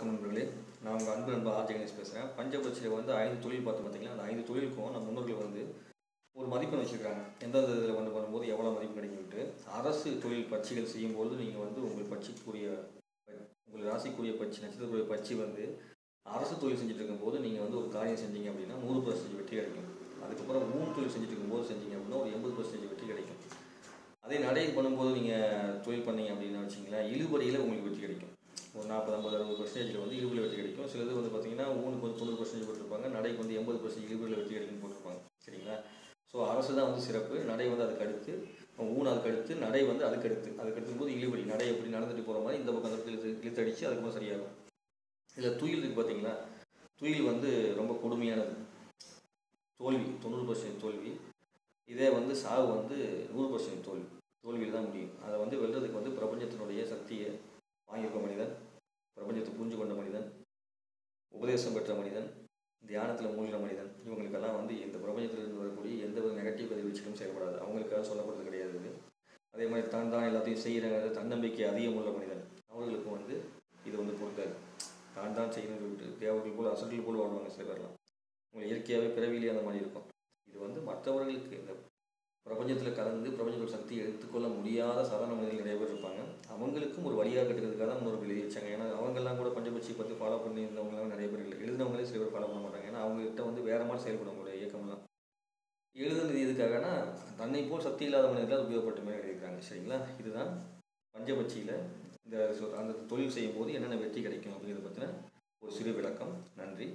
வணக்கம் நண்பர்களே. நான் உங்கள் அன்பு நண்பர் ஆர்ஜி கணேஷ் பேசுகிறேன் பஞ்சபட்சியில் வந்து ஐந்து தொழில் பார்த்து பார்த்தீங்கன்னா அந்த ஐந்து தொழிலுக்கும் நம்ம முன்னோர்கள் வந்து ஒரு மதிப்பெண் வச்சுருக்காங்க. எந்த இதில் வந்து பண்ணும்போது எவ்வளோ மதிப்பு கிடைக்கும்ட்டு அரசு தொழில் பட்சிகள் செய்யும்போது நீங்கள் வந்து உங்கள் பட்சிக்குரிய உங்கள் ராசிக்குரிய பட்சி நட்சத்திரக்குரிய பட்சி வந்து அரசு தொழில் செஞ்சுட்டு இருக்கும்போது நீங்கள் வந்து ஒரு காரியம் செஞ்சீங்க அப்படின்னா நூறு பர்சன்டேஜ் வெற்றி கிடைக்கும். அதுக்கப்புறம் ஊன் தொழில் செஞ்சுட்டு இருக்கும்போது செஞ்சீங்க அப்படின்னா ஒரு எண்பது பர்சன்டேஜ் வெற்றி கிடைக்கும். அதே நடை பண்ணும்போது நீங்கள் தொழில் பண்ணீங்க அப்படின்னு வச்சிங்களேன் இழுபடியில் உங்களுக்கு வெற்றி கிடைக்கும். ஒரு நாற்பது ஐம்பது அறுபது பர்சன்டேஜில் வந்து இழுவில் வெற்றி கிடைக்கும். சிலது வந்து பார்த்தீங்கன்னா ஊனுக்கு வந்து தொண்ணூறு பர்சன்டேஜ் போட்டிருப்பாங்க நடைக்கு வந்து எண்பது பர்சன்டேஜ் இழுபறியில் வெற்றி கிடைக்கும்னு போட்டிருப்பாங்க. சரிங்களா? ஸோ அரசு தான் வந்து சிறப்பு. நடை வந்து அதுக்கு அடுத்து ஊன் அதுக்கு அடுத்து நடை வந்து அதுக்கு அடுத்து. அதுக்கு அடுத்து போது இழுபறி. நடை எப்படி நடந்துட்டு போகிற மாதிரி இந்த பக்கம் அந்த இடத்துல இழுத்து அதுக்கப்புறம் சரியாகும். இதில் துயில் இருக்குது துயில் வந்து ரொம்ப கொடுமையானது. தோல்வி தொண்ணூறு பர்சன்ட் தோல்வி. இதே வந்து சாவு வந்து நூறு பர்சன்ட் தோல்வி தோல்வியில் தான் முடியும் அதை வந்து வெல்றதுக்கு வந்து பிரபஞ்சத்தினுடைய சக்தியை வாங்கியிருக்க மனிதன் பிரபஞ்சத்தை புரிஞ்சு கொண்ட மனிதன் உபதேசம் பெற்ற மனிதன் தியானத்தில் மூழ்கின மனிதன் இவங்களுக்கெல்லாம் வந்து இந்த பிரபஞ்சத்திலிருந்து வரக்கூடிய எந்த ஒரு நெகட்டிவ் கதிர்வீச்சுகளும் செயல்படாது. அவங்களுக்காக சொல்லப்படுறது கிடையாது இது அதே மாதிரி தான் தான் எல்லாத்தையும் செய்கிறாங்க தன்னம்பிக்கை அதிகம் உள்ள மனிதன். அவர்களுக்கும் வந்து இது வந்து பொறுக்காது தான் தான் செய்யணும்னு சொல்லிட்டு தேவர்கள் போல் அசர்கள் போல் வாழ்வாங்க சில பேர்லாம். உங்களுக்கு இயற்கையாகவே பிறவிலே அந்த மாதிரி இருக்கும். இது வந்து மற்றவர்களுக்கு இந்த பிரபஞ்சத்தில் கலந்து பிரபஞ்சத்தோட சக்தியை எடுத்துக்கொள்ள முடியாத சாதாரண மனிதர்கள் நிறைய பேர் இருப்பாங்க. அவங்களுக்கும் ஒரு வழியாக கட்டுறதுக்காக தான் முன்னோர்கள் எழுதி வச்சாங்க ஏன்னா அவங்கெல்லாம் கூட பஞ்சபட்சி பற்றி ஃபாலோ பண்ணி இருந்தவங்களாம் நிறைய பேர் இல்லை. எழுதினவங்களே சில பேர் ஃபாலோ பண்ண மாட்டாங்க. ஏன்னா அவங்ககிட்ட வந்து வேற மாதிரி செயல்படும் அவங்களுடைய இயக்கம்லாம் எழுதுனது எதுக்காகனா தன்னை போல் சக்தி இல்லாத மனிதர்கள் அது உபயோகப்பட்ட மாதிரி சரிங்களா? இதுதான் பஞ்சபட்சியில் இந்த சொ- அந்த தொழில் செய்யும் போது என்னென்ன வெற்றி கிடைக்கும் அப்படிங்கிறத பற்றின ஒரு சிறு விளக்கம். நன்றி.